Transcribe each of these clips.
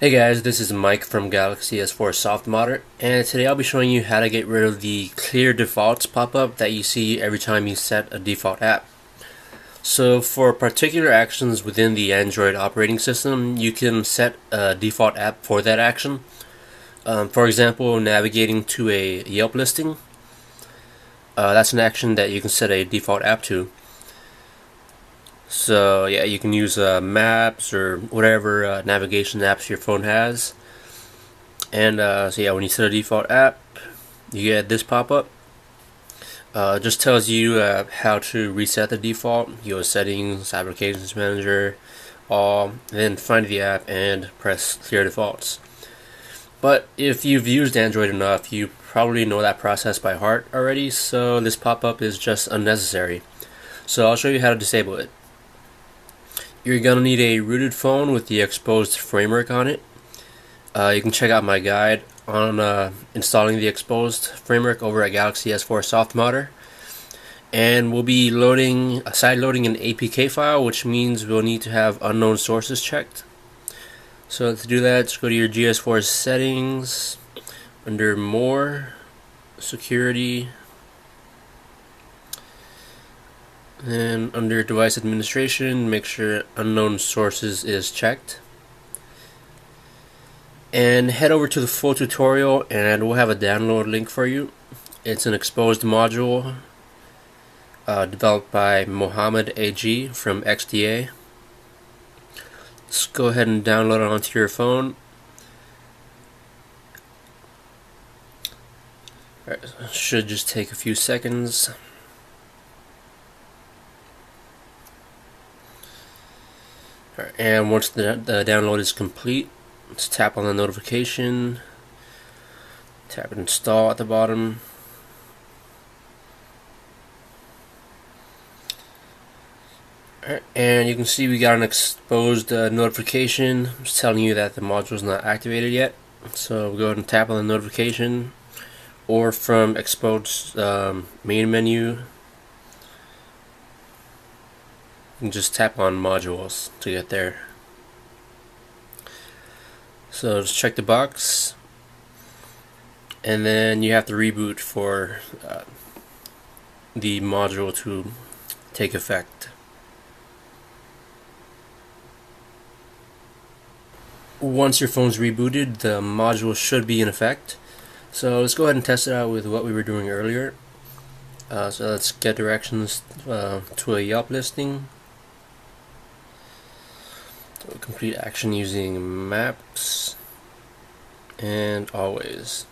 Hey guys, this is Mike from Galaxy S4 Softmodder, and today I'll be showing you how to get rid of the clear defaults pop-up that you see every time you set a default app. So for particular actions within the Android operating system, you can set a default app for that action. Um, for example, navigating to a Yelp listing, uh, that's an action that you can set a default app to. So yeah, you can use uh, maps or whatever uh, navigation apps your phone has. And uh, so yeah, when you set a default app, you get this pop-up. Uh, just tells you uh, how to reset the default, your settings, applications manager, all, then find the app and press clear defaults. But if you've used Android enough, you probably know that process by heart already, so this pop-up is just unnecessary. So I'll show you how to disable it. You're gonna need a rooted phone with the Xposed framework on it. Uh, you can check out my guide on uh, installing the Xposed framework over at Galaxy S4 Softmodder. And we'll be loading, side loading an APK file, which means we'll need to have unknown sources checked. So to do that, just go to your GS4 settings, under more, security, And under device administration, make sure unknown sources is checked. And head over to the full tutorial and we'll have a download link for you. It's an Xposed module uh, developed by MohammadAG from XDA. Just go ahead and download it onto your phone. Right, should just take a few seconds. And once the, the download is complete let's tap on the notification. Tap install at the bottom. And you can see we got an Xposed uh, notification. It's telling you that the module is not activated yet. So we'll go ahead and tap on the notification. Or from Xposed um, main menu just tap on modules to get there. So just check the box and then you have to reboot for uh, the module to take effect. Once your phone's rebooted, the module should be in effect. So let's go ahead and test it out with what we were doing earlier. Uh, so let's get directions uh, to a Yelp listing complete action using maps and always.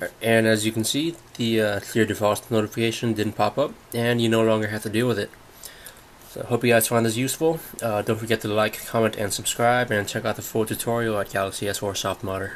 Right, and as you can see, the uh, clear default notification didn't pop up, and you no longer have to deal with it. So hope you guys found this useful. Uh, don't forget to like, comment, and subscribe, and check out the full tutorial at Galaxy S4 Softmodder.